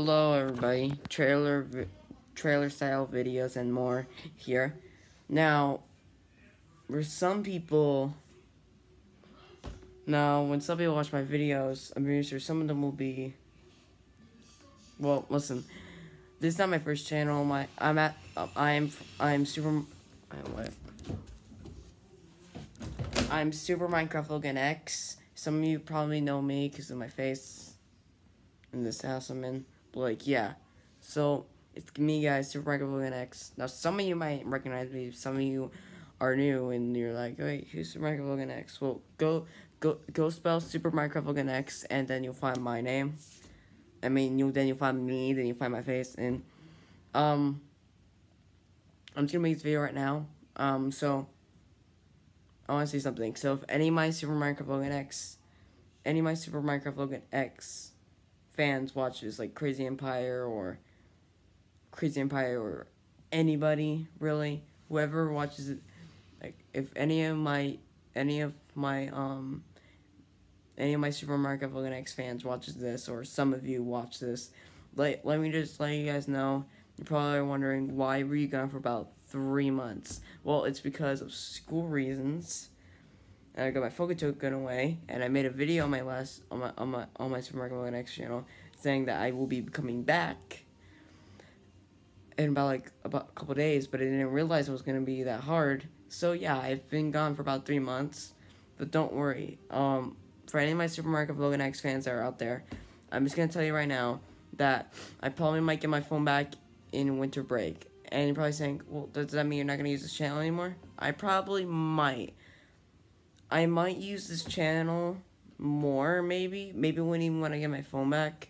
Hello everybody, trailer trailer style videos and more here. Now, for some people, now when some people watch my videos, I'm pretty sure some of them will be, well, listen, this is not my first channel, my, I'm at, uh, I'm, I'm super, I'm what? I'm Super Minecraft Logan X. Some of you probably know me because of my face in this house I'm in. Like, yeah. So, it's me, guys, Super Minecraft Logan X. Now, some of you might recognize me. Some of you are new, and you're like, wait, who's Super Minecraft Logan X? Well, go, go, go spell Super Minecraft Logan X, and then you'll find my name. I mean, you then you'll find me, then you find my face, and, um, I'm just gonna make this video right now. Um, so, I want to say something. So, if any of my Super Minecraft Logan X, any of my Super Minecraft Logan X fans watch this, like Crazy Empire or Crazy Empire or anybody really, whoever watches it, like if any of my any of my um any of my Super Logan X fans watches this or some of you watch this, let let me just let you guys know. You're probably wondering why were you gone for about three months? Well, it's because of school reasons. And I got my Focus token away, and I made a video on my last on my on my on my Super Mario X channel saying that I will be coming back in about like about a couple days, but I didn't realize it was gonna be that hard. So yeah, I've been gone for about three months, but don't worry. Um, for any of my Super Minecraft Logan X fans that are out there, I'm just gonna tell you right now that I probably might get my phone back in winter break. And you're probably saying, well, does that mean you're not going to use this channel anymore? I probably might. I might use this channel more, maybe. Maybe when even when I get my phone back.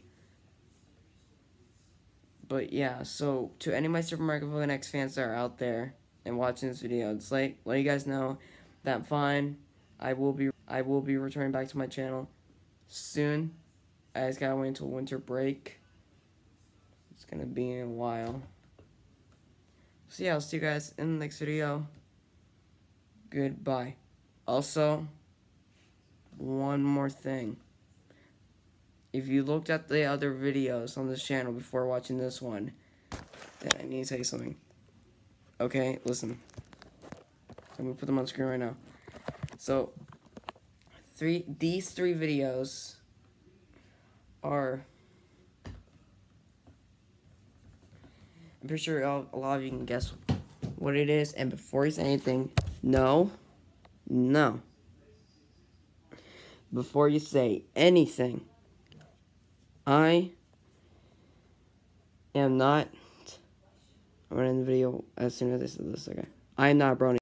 But yeah, so to any of my Super Mario Bros. X fans that are out there and watching this video, it's like let you guys know that I'm fine. I will be I will be returning back to my channel soon. I just gotta wait until winter break. It's gonna be a while. So yeah, I'll see you guys in the next video. Goodbye. Also, one more thing. If you looked at the other videos on this channel before watching this one, then I need to tell you something. Okay, listen. I'm gonna put them on screen right now. So, three these three videos are I'm pretty sure a lot of you can guess what it is. And before you say anything, no, no. Before you say anything, I am not. I'm gonna end the video as soon as I say this, okay? I am not a brony.